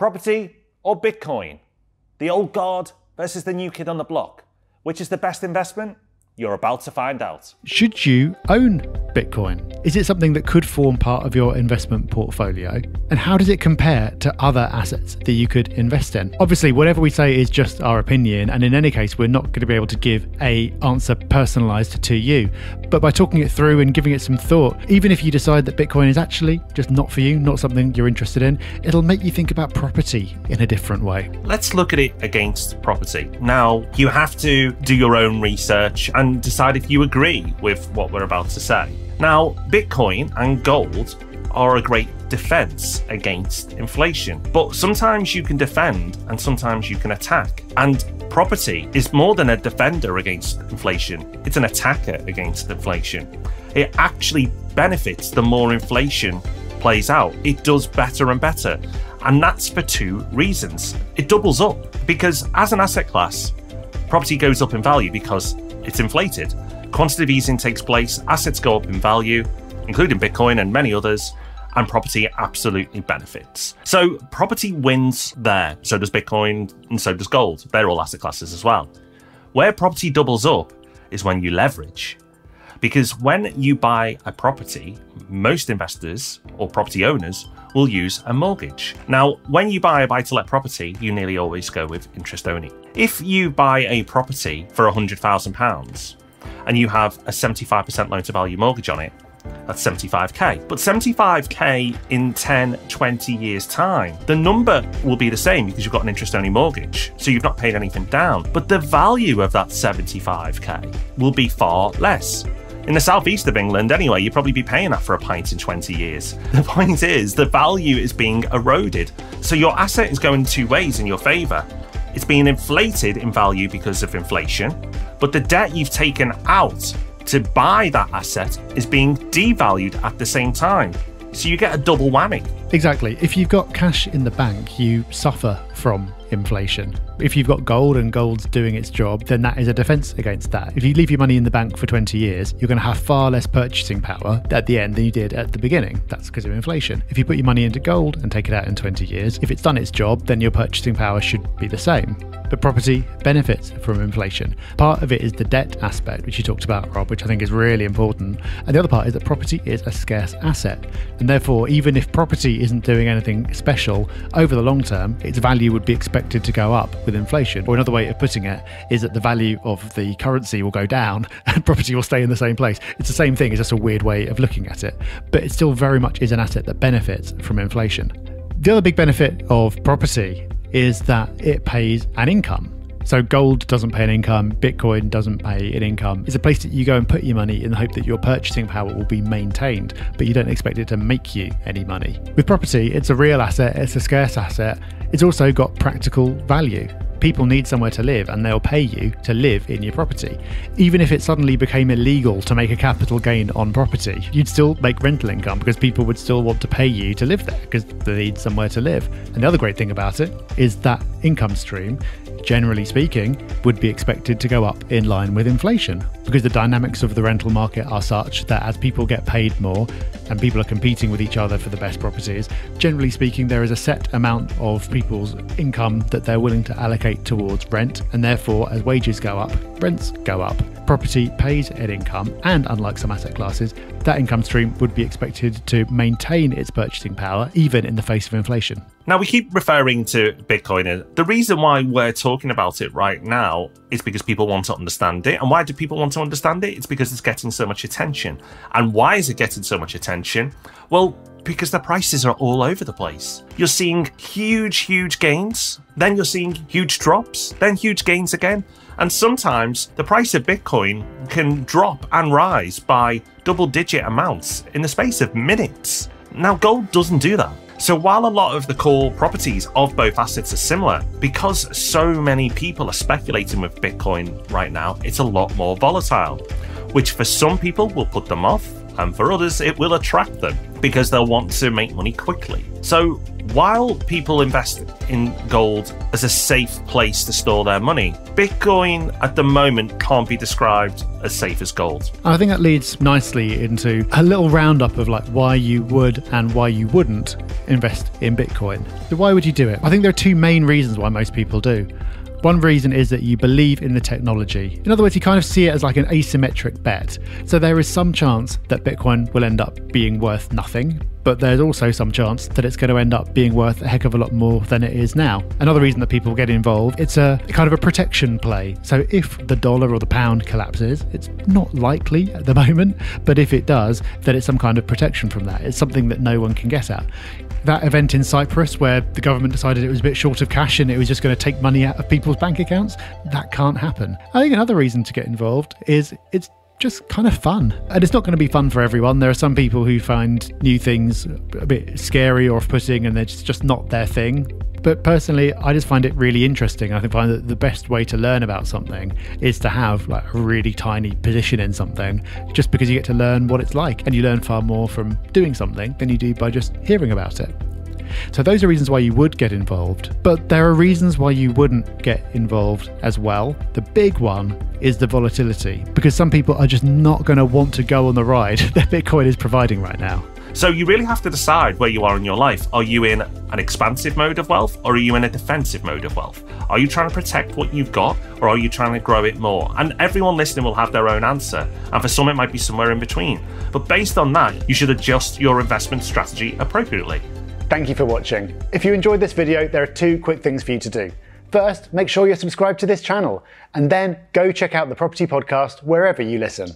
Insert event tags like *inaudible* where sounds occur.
Property or Bitcoin? The old guard versus the new kid on the block? Which is the best investment? You're about to find out. Should you own Bitcoin? Is it something that could form part of your investment portfolio? And how does it compare to other assets that you could invest in? Obviously, whatever we say is just our opinion, and in any case, we're not going to be able to give a answer personalized to you. But by talking it through and giving it some thought, even if you decide that Bitcoin is actually just not for you, not something you're interested in, it'll make you think about property in a different way. Let's look at it against property. Now, you have to do your own research and decide if you agree with what we're about to say. Now, Bitcoin and gold are a great defense against inflation. But sometimes you can defend and sometimes you can attack. And property is more than a defender against inflation, it's an attacker against inflation. It actually benefits the more inflation plays out. It does better and better. And that's for two reasons. It doubles up because as an asset class, property goes up in value because it's inflated. Quantitative easing takes place, assets go up in value, including Bitcoin and many others, and property absolutely benefits. So property wins there. So does Bitcoin and so does gold. They're all asset classes as well. Where property doubles up is when you leverage. Because when you buy a property, most investors or property owners will use a mortgage. Now, when you buy a buy to let property, you nearly always go with interest only. If you buy a property for £100,000 and you have a 75% loan to value mortgage on it, that's 75k. But 75k in 10, 20 years' time, the number will be the same because you've got an interest only mortgage. So you've not paid anything down. But the value of that 75k will be far less. In the southeast of England, anyway, you'd probably be paying that for a pint in 20 years. *laughs* The point is, the value is being eroded. So your asset is going two ways in your favour. It's being inflated in value because of inflation, but the debt you've taken out to buy that asset is being devalued at the same time. So you get a double whammy. Exactly. If you've got cash in the bank, you suffer from inflation. If you've got gold and gold's doing its job, then that is a defense against that. If you leave your money in the bank for 20 years, you're going to have far less purchasing power at the end than you did at the beginning. That's because of inflation. If you put your money into gold and take it out in 20 years, if it's done its job, then your purchasing power should be the same. But property benefits from inflation. Part of it is the debt aspect, which you talked about, Rob, which I think is really important. And the other part is that property is a scarce asset. And therefore, even if property isn't doing anything special over the long term, its value would be expected to go up with inflation. Or another way of putting it is that the value of the currency will go down *laughs* and property will stay in the same place. It's the same thing, it's just a weird way of looking at it. But it still very much is an asset that benefits from inflation. The other big benefit of property is that it pays an income. So gold doesn't pay an income, Bitcoin doesn't pay an income. It's a place that you go and put your money in the hope that your purchasing power will be maintained, but you don't expect it to make you any money. With property, it's a real asset, it's a scarce asset. It's also got practical value people need somewhere to live and they'll pay you to live in your property. Even if it suddenly became illegal to make a capital gain on property, you'd still make rental income because people would still want to pay you to live there because they need somewhere to live. And the other great thing about it is that income stream generally speaking, would be expected to go up in line with inflation because the dynamics of the rental market are such that as people get paid more and people are competing with each other for the best properties, generally speaking, there is a set amount of people's income that they're willing to allocate towards rent, and therefore, as wages go up, rents go up. Property pays an income, and unlike some asset classes, that income stream would be expected to maintain its purchasing power even in the face of inflation. Now, we keep referring to Bitcoin, and the reason why we're talking about it right now is because people want to understand it. And why do people want to understand it? It's because it's getting so much attention. And why is it getting so much attention? Well, because the prices are all over the place. You're seeing huge, huge gains, then you're seeing huge drops, then huge gains again. And sometimes the price of Bitcoin can drop and rise by double digit amounts in the space of minutes. Now, gold doesn't do that. So while a lot of the core properties of both assets are similar, because so many people are speculating with Bitcoin right now, it's a lot more volatile, which for some people will put them off, and for others, it will attract them because they'll want to make money quickly. So, while people invest in gold as a safe place to store their money, Bitcoin at the moment can't be described as safe as gold. I think that leads nicely into a little roundup of like why you would and why you wouldn't invest in Bitcoin. So why would you do it? I think there are two main reasons why most people do. One reason is that you believe in the technology. In other words, you kind of see it as like an asymmetric bet. So there is some chance that Bitcoin will end up being worth nothing, but there's also some chance that it's going to end up being worth a heck of a lot more than it is now. Another reason that people get involved, it's a kind of a protection play. So if the dollar or the pound collapses, it's not likely at the *laughs* moment, but if it does, then it's some kind of protection from that. It's something that no one can get at that event in Cyprus where the government decided it was a bit short of cash and it was just going to take money out of people's bank accounts, that can't happen. I think another reason to get involved is it's just kind of fun. And it's not going to be fun for everyone. There are some people who find new things a bit scary or off putting and they're just, just not their thing. But personally, I just find it really interesting. I find that the best way to learn about something is to have like a really tiny position in something, just because you get to learn what it's like, and you learn far more from doing something than you do by just hearing about it. So, those are reasons why you would get involved, but there are reasons why you wouldn't get involved as well. The big one is the volatility, because some people are just not going to want to go on the ride *laughs* that Bitcoin is providing right now. So you really have to decide where you are in your life. Are you in an expansive mode of wealth or are you in a defensive mode of wealth? Are you trying to protect what you've got or are you trying to grow it more? And everyone listening will have their own answer. And for some, it might be somewhere in between. But based on that, you should adjust your investment strategy appropriately. Thank you for watching. If you enjoyed this video, there are two quick things for you to do. First, make sure you're subscribed to this channel, and then go check out the Property Podcast wherever you listen.